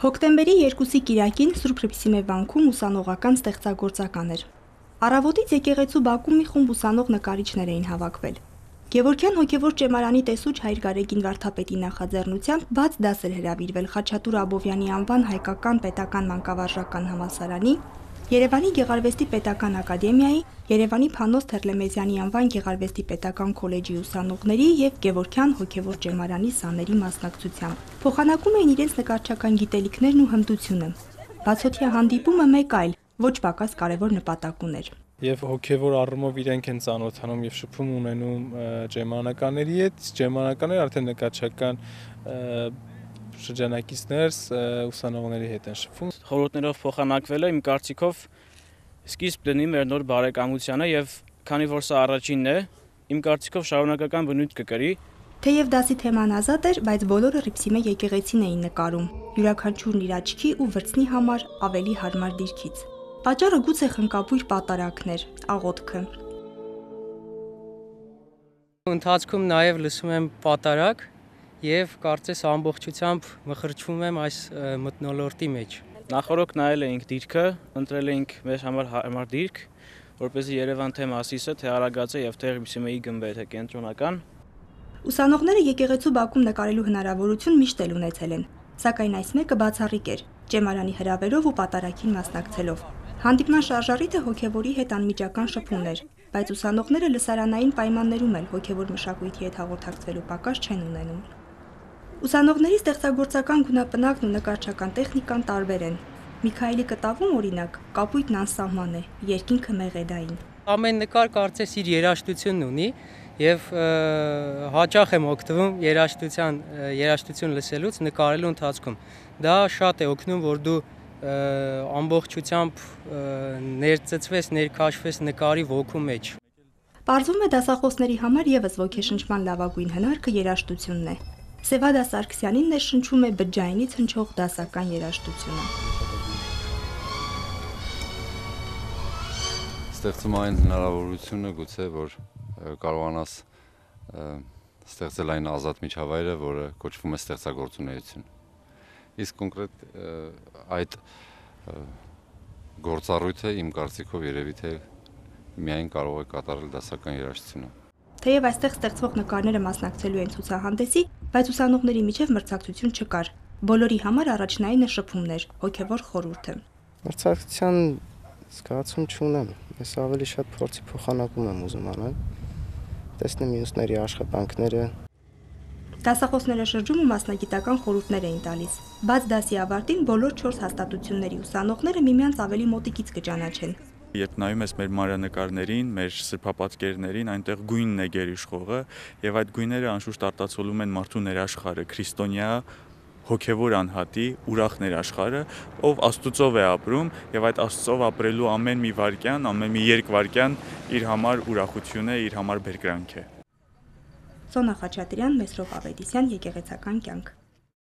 Հոկտեմբերի 2-ի Կիրակին Սուրբ Հռիփսիմե վանքում ուսանողական ստեղծագործական էր։ Առավոտից եկեղեցու բակում մի խումբ ուսանող նկարիչներ էին հավաքվել։ Գևորգյան հոգևոր ճեմարանի տեսուչ Հայր Գարեգին Վարդապետի նախաձեռնությամբ բաց դաս էր հրավիրվել Խաչատուր Աբովյանի անվան հայկական պետական մանկավարժական համալսարանի, Երևանի Գեղարվեստի պետական ակադեմիայի, Երևանի Փանոս Թերլեմեզյանի անվան Գեղարվեստի պետական քոլեջի ուսանողների եւ Գևորգյան հոգևոր ճեմարանի սաների մասնակցությամբ։ Փոխանակում էին իրենց նկարչական գիտելիքներն ու հմտությունը։ Բացօթյա հանդիպումը մեկ այլ ոչ պակաս կարևոր նպատակ ուներ եւ հոգեվոր առումով իրենք են ծանոթանում եւ շփում ունենում ջերմանականների հետ, ջերմանականները արդեն նկարչական շրջանակիցներ ուսանողների հետ են շփվում։ Խորհուրդներով փոխանակվել է իմ կարծիքով սկիզբ դնի մեր նոր բարեկամությանը եւ քանի որ սա առաջինն է, իմ կարծիքով շարունակական բնույթ կկրի Թեև դասի թեման ազատ էր, բայց բոլորը Ռիփսիմե եկեղեցին էին նկարում։ Յուրաքանչյուրն իր աչքի ու վրձնի համար ավելի հարմար դիրքից։ Պատճառը գուցե խնկապույր պատարակներ, աղոթքը։ Ընթացքում նաև լսում եմ պատարակ եւ կարծես ամբողջությամբ մխրճվում եմ այս մտնոլորտի մեջ։ Նախորոք նայել էինք դիրքը, ընտրել էինք մեր համար հարմար դիրք, որպեսզի Երևան թե Մասիսը, թե Արագածը եւ թե Ռիփսիմեի գմբեթը կենտրոնական Ուսանողները եկեղեցու բակում նկարելու հնարավորություն միշտ էլ ունեցել են, սակայն այս մեկը բացառիկ էր, ճեմարանի հրավերով ու պատարակին մասնակցելով։ Հանդիպման շարժարիթը հոգևորի հետ անմիջական շփումն էր, բայց ուսանողները լսարանային պայմաններում էլ հոգևոր մշակույթի հետ հաղորդակցվելու պակաս չեն ունենում։ Ուսանողների ստեղծագործական գունապնակն ու նկարչական տեխնիկան տարբեր են։ Միքայելի կտավում օրինակ կապույտն անսահման է, երկինքը մեղեդային։ Ամեն նկար կարծես իր երաժշտությունն ունի եւ հաճախ եմ օգտվում երաժշտության երաժշտություն լսելուց նկարելու ընթացքում։ Դա շատ է օգնում, որ դու ամբողջությամբ ներծծվես, ներքաշվես նկարի ոգու մեջ։ Պարզվում է դասախոսների համար եւս ոգեշնչման լավագույն հնարքը երաժշտությունն է։ Սևադա Սարգսյանին ներշնչում է բջջայինից հնչող դասական երաժշտությունը։ Ստեղծում այն հնարավորությունը գուցե որ կարողանաս ստեղծել այն ազատ միջավայրը, որը կոչվում է ստեղծագործունեություն իսկ կոնկրետ այդ գործառույթը իմ կարծիքով երևի թե միայն կարող է կատարել դասական երաժշտությունը։ Թեև այստեղ ստեղծվող նկարները մասնակցելու են ցուցահանդեսի, բայց ուսանողների միջև մրցակցություն չկար։ Բոլորի համար առաջնայինը շփումներ, հոգևոր խորհուրդը։ Մրցակցության զգացում չունեմ։ Ես ավելի շատ փորձի փոխանակում եմ ուզում անել։ Տեսնեմ մյուսների աշխատանքները, Դասախոսները շրջում ու մասնագիտական խորհուրդներ էին տալիս։ Բաց դասի ավարտին բոլոր 4 հաստատությունների ուսանողները միմյանց ավելի մոտիկից կճանաչեն։ Երբ նայում ես մեր մանրանկարներին, մեր սրբապատկերներին, այնտեղ գույնն է գերիշխողը, եւ այդ գույները անշուշտ արտացոլում են մարդու ներաշխարը, քրիստոնյա հոգևոր անհատի ուրախ ներաշխարը, ով Աստուծով է ապրում եւ այդ Աստծով ապրելու ամեն մի վարքյան, ամեն մի երկվարքյան իր համար ուրախություն է, իր համար բերկրանք է։ Սոնա Խաչատրյան, Մեսրոպ Ավետիսյան, Եկեղեցական կյանք։